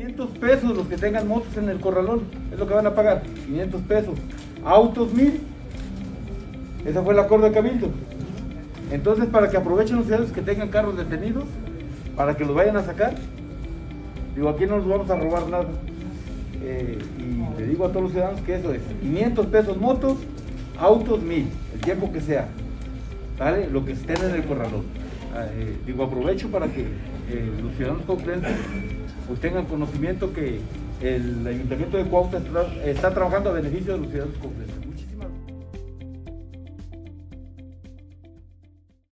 500 pesos los que tengan motos en el corralón, es lo que van a pagar, 500 pesos. Autos 1000, ese fue el acuerdo de Cabildo. Entonces, para que aprovechen los ciudadanos que tengan carros detenidos, para que los vayan a sacar, digo, aquí no nos vamos a robar nada. Eh, y le digo a todos los ciudadanos que eso es 500 pesos motos, autos 1000, el tiempo que sea, ¿vale? Lo que estén en el corralón. Ah, eh, digo, aprovecho para que eh, los ciudadanos comprendan pues tengan conocimiento que el Ayuntamiento de Cuautla está, trabajando a beneficio de los ciudadanos completos.